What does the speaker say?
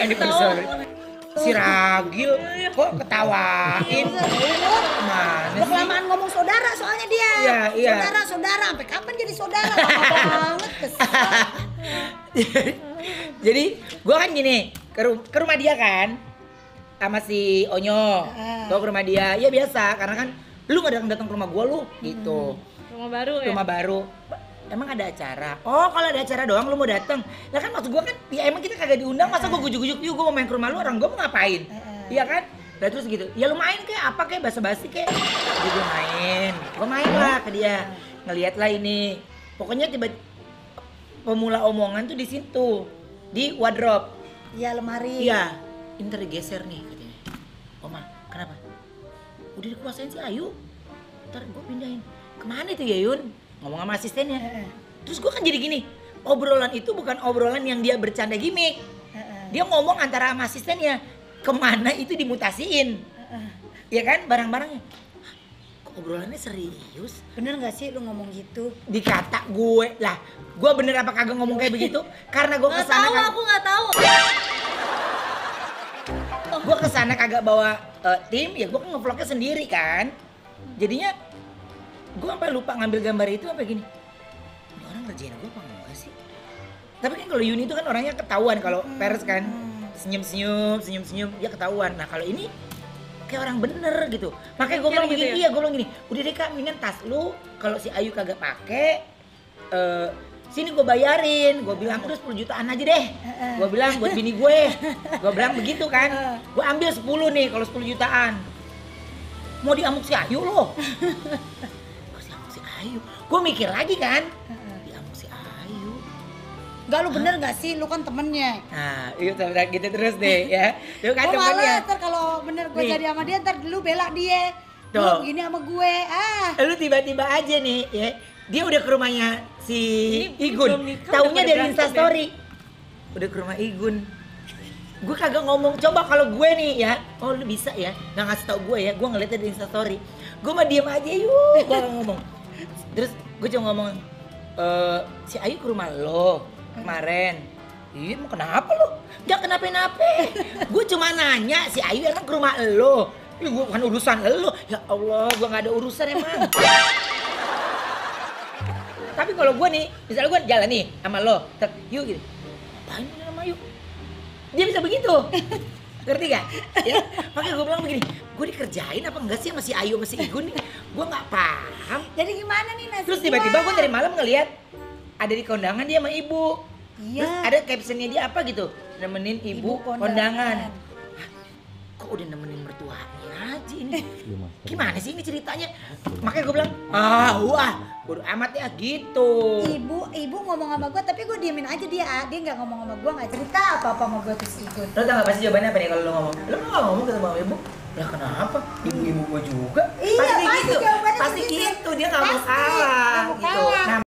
Andy Persori. Si Ragil kok ketawain? Mana Udah sih? kelamaan ngomong saudara soalnya dia. Iya, iya. Saudara, saudara. Sampai kapan jadi saudara? Lama banget. Kesel. Jadi gua kan gini ke, ru- ke rumah dia kan sama si Onyo. Ah. Gua ke rumah dia. Ya biasa karena kan lu gak datang datang ke rumah gua lu gitu. Rumah baru ya? Rumah baru. Emang ada acara? Oh kalau ada acara doang lu mau datang? Lah kan maksud gua kan ya emang kita kagak diundang masa gua gujuk-gujuk yuk gua mau main ke rumah lu orang gua mau ngapain? Iya kan? Lah terus gitu. Ya lu main kayak apa kayak basa-basi kayak. Jadi gua main. Gua main lah ke dia. Ngeliat lah ini. Pokoknya tiba pemula omongan tuh di situ di wardrobe. Iya lemari. Iya, ini ntar digeser nih katanya. Oma, kenapa? Udah dikuasain si Ayu. Ntar gue pindahin. Ke mana itu ya Yun? Ngomong sama asistennya. Terus gue kan jadi gini, obrolan itu bukan obrolan yang dia bercanda gimmick. Dia ngomong antara sama asistennya, ke mana itu dimutasiin. Ya kan, barang-barangnya. Kok obrolannya serius? Bener gak sih lu ngomong gitu? Dikata gue, lah gue bener apa kagak ngomong kayak begitu? Karena gue ke sana tahu, aku nggak tahu. gue ke sana kagak bawa eh, tim ya gue kan ngevlognya sendiri kan jadinya gue sampai lupa ngambil gambar itu sampai gini. Ini orang ngerjain gue apa enggak sih? Tapi kan kalau Yuni itu kan orangnya ketahuan kalau pers kan. Senyum senyum senyum senyum ya ketahuan. Nah kalau ini kayak orang bener gitu. Makanya gue bilang gitu begini ya? iya gue bilang gini udah deh kak mendingan tas lu kalau si Ayu kagak pakai eh, sini gue bayarin. Gue bilang udah 10 jutaan aja deh. Gue bilang buat bini gue. Gue bilang begitu kan. Gue ambil 10 nih kalau 10 jutaan. Mau diamuk si Ayu loh Ayu. Gue mikir lagi kan? Diamuk si Ayu. Enggak lu bener gak sih? Lu kan temennya. nah itu sebentar gitu terus deh ya. Lu kan Gua temennya. malah ntar kalau bener gue jadi sama dia ntar lu bela dia. Tuh. Lu begini sama gue. Ah. lu tiba-tiba aja nih ya. Dia udah ke rumahnya si Ini- ini Igun. nikah, taunya dari berantem Insta Story udah ke rumah Igun. Gue kagak ngomong. Coba kalau gue nih ya. Oh lu bisa ya? Nggak ngasih tau gue ya. Gue ngeliatnya di Insta Story gue mah diem aja. Yuk gue ngomong terus gue cuma ngomong eh si Ayu ke rumah lo kemarin iya mau kenapa lo nggak kenapa-napa gue cuma nanya si Ayu emang ke rumah lo Ih, gue bukan urusan lo ya Allah gue nggak ada urusan emang tapi kalau gue nih, misalnya gue jalan nih sama lo, tek, yuk gitu. Apain ini sama yuk? Dia bisa begitu. Ngerti gak? Ya, makanya gue bilang begini, gue dikerjain apa enggak sih sama si Ayu sama si Igun nih? Gue gak paham. Jadi Terus tiba-tiba gue gua? dari malam ngeliat ada di kondangan dia sama ibu. Iya. Terus ada captionnya dia apa gitu? Nemenin ibu, Ibu kondangan. kondangan. Hah, Kok udah nemenin mertuanya aja ini? Gimana sih ini ceritanya? Makanya gue bilang, ah wah, bodo amat ya gitu. Ibu, ibu ngomong sama gue tapi gue diemin aja dia. ah. Dia nggak ngomong sama gue, nggak cerita apa-apa sama gue terus ikut. Lo tau gak pasti jawabannya apa nih kalau lo ngomong? Lo gak ngomong ketemu sama ibu? Lah kenapa? Ibu-ibu gue juga. Iya, pasti gitu. jawabannya Pasti gitu. Dia gak mau Pasti, kalah nggak mau gitu. kalah. Nah